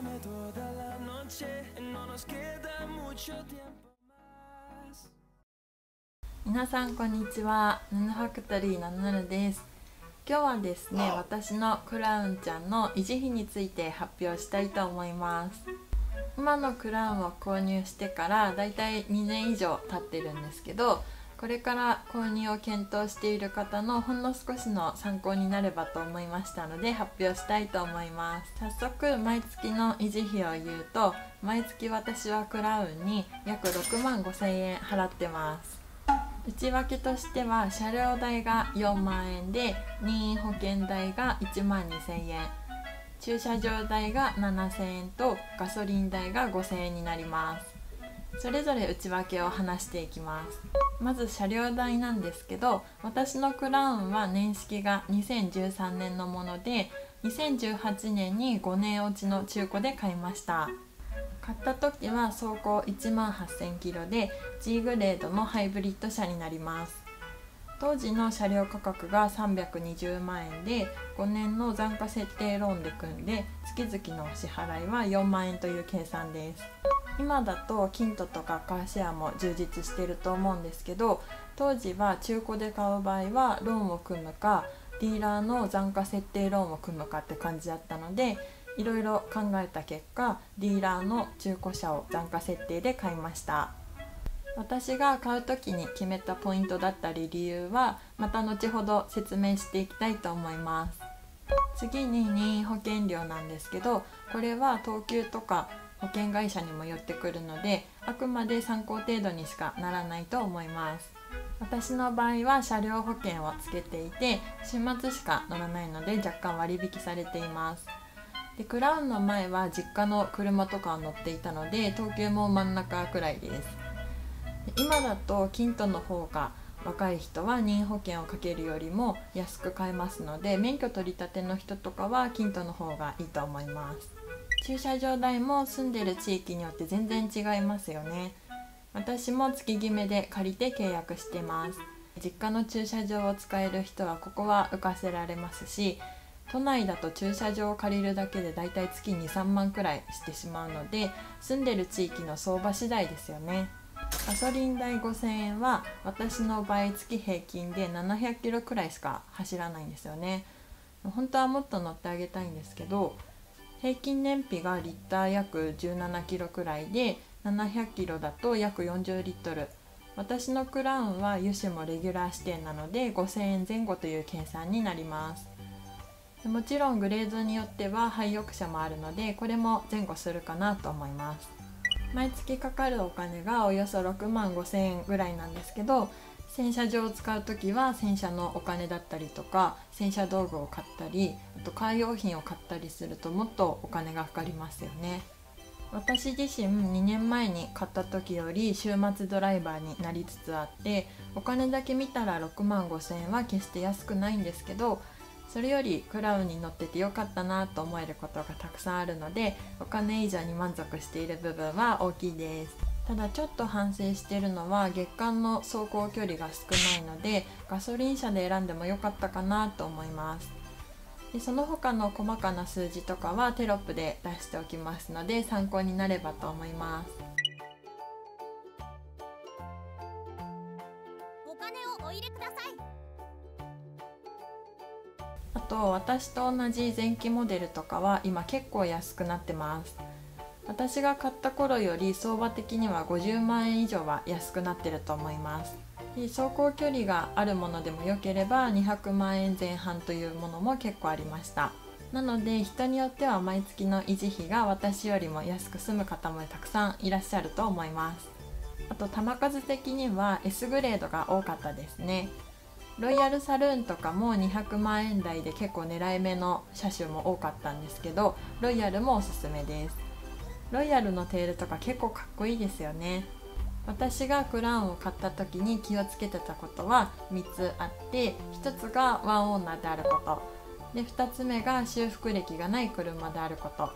Dame toda la noche, no nos queda mucho tiempo. 皆さんこんにちは。ヌヌファクトリーのヌヌです。今日はですね私のクラウンちゃんの維持費について発表したいと思います。今のクラウンを購入してからだいたい2年以上経ってるんですけどこれから購入を検討している方のほんの少しの参考になればと思いましたので発表したいと思います。早速毎月の維持費を言うと毎月私はクラウンに約6万5千円払ってます。内訳としては車両代が4万円で任意保険代が1万2000円。駐車場代が7000円とガソリン代が5000円になります。それぞれ内訳を話していきます。まず車両代なんですけど私のクラウンは年式が2013年のもので2018年に5年落ちの中古で買いました。買った時は走行1万8000キロで G グレードのハイブリッド車になります。当時の車両価格が320万円で5年の残価設定ローンで組んで月々の支払いは4万円という計算です。今だとキントとかカーシェアも充実してると思うんですけど当時は中古で買う場合はローンを組むかディーラーの残価設定ローンを組むかって感じだったのでいろいろ考えた結果ディーラーの中古車を残価設定で買いました。私が買う時に決めたポイントだったり理由はまた後ほど説明していきたいと思います。次に任意保険料なんですけどこれは等級とか保険会社にも寄ってくるのであくまで参考程度にしかならないと思います。私の場合は車両保険をつけていて週末しか乗らないので若干割引されています。でクラウンの前は実家の車とかを乗っていたので東京も真ん中くらいです。で今だとキントの方が若い人は任意保険をかけるよりも安く買えますので免許取り立ての人とかはキントの方がいいと思います。駐車場代も住んでる地域によって全然違いますよね。私も月決めで借りて契約してます。実家の駐車場を使える人はここは浮かせられますし都内だと駐車場を借りるだけでだいたい月23万くらいしてしまうので住んでる地域の相場次第ですよね。ガソリン代5000円は私の場合月平均で700キロくらいしか走らないんですよね。本当はもっと乗ってあげたいんですけど平均燃費がリッター約17キロくらいで700キロだと約40リットル。私のクラウンは油脂もレギュラー指定なので5000円前後という計算になります。もちろんグレードによっては廃浴車もあるのでこれも前後するかなと思います。毎月かかるお金がおよそ6万5千円ぐらいなんですけど洗車場を使う時は洗車のお金だったりとか洗車道具を買ったりあとカー用品を買ったりするともっとお金がかかりますよね。私自身2年前に買った時より週末ドライバーになりつつあってお金だけ見たら6万5千円は決して安くないんですけどそれよりクラウンに乗っててよかったなと思えることがたくさんあるのでお金以上に満足している部分は大きいです。ただちょっと反省しているのは月間の走行距離が少ないのでガソリン車で選んでもよかったかなと思います。でその他の細かな数字とかはテロップで出しておきますので参考になればと思います。お金をお入れください。あと私と同じ前期モデルとかは今結構安くなってます私が買った頃より相場的には50万円以上は安くなってると思います。走行距離があるものでも良ければ200万円前半というものも結構ありました。なので人によっては毎月の維持費が私よりも安く済む方もたくさんいらっしゃると思います。あと球数的には S グレードが多かったですね。ロイヤルサルーンとかも200万円台で結構狙い目の車種も多かったんですけどロイヤルもおすすめです。ロイヤルのテールとか結構かっこいいですよね。私がクラウンを買った時に気をつけてたことは3つあって1つがワンオーナーであること。で2つ目が修復歴がない車であること。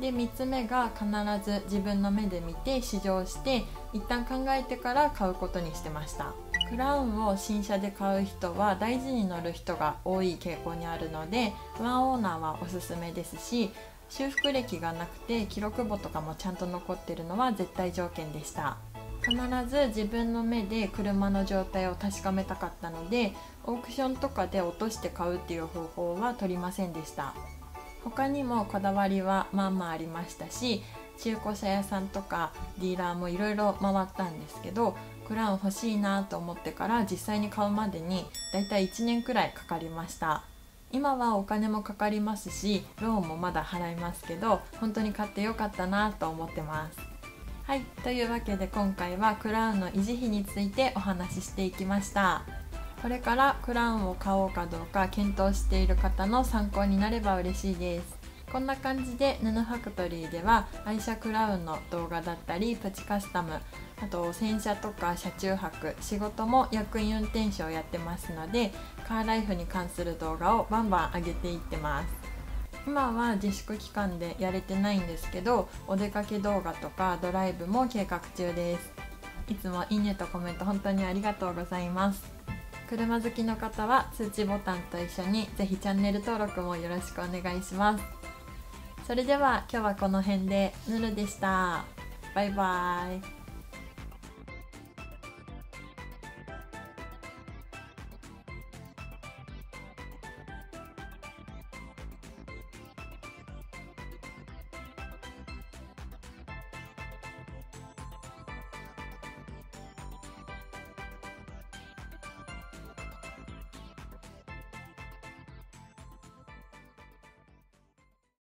で3つ目が必ず自分の目で見て試乗して一旦考えてから買うことにしてました。クラウンを新車で買う人は大事に乗る人が多い傾向にあるのでワンオーナーはおすすめですし修復歴がなくて記録簿とかもちゃんと残ってるのは絶対条件でした。必ず自分の目で車の状態を確かめたかったのでオークションとかで落として買うっていう方法は取りませんでした。他にもこだわりはまあまあありましたし中古車屋さんとかディーラーもいろいろ回ったんですけどクラウン欲しいなと思ってから実際に買うまでにだいたい1年くらいかかりました。今はお金もかかりますしローンもまだ払いますけど本当に買ってよかったなと思ってます。はいというわけで今回はクラウンの維持費についてお話ししていきました。これからクラウンを買おうかどうか検討している方の参考になれば嬉しいです。こんな感じで布ファクトリーでは愛車クラウンの動画だったりプチカスタムあと洗車とか車中泊仕事も役員運転手をやってますのでカーライフに関する動画をバンバン上げていってます。今は自粛期間でやれてないんですけどお出かけ動画とかドライブも計画中です。いつもいいねとコメント本当にありがとうございます。車好きの方は通知ボタンと一緒にぜひチャンネル登録もよろしくお願いします。それでは今日はこの辺でぬるでした。バイバーイ。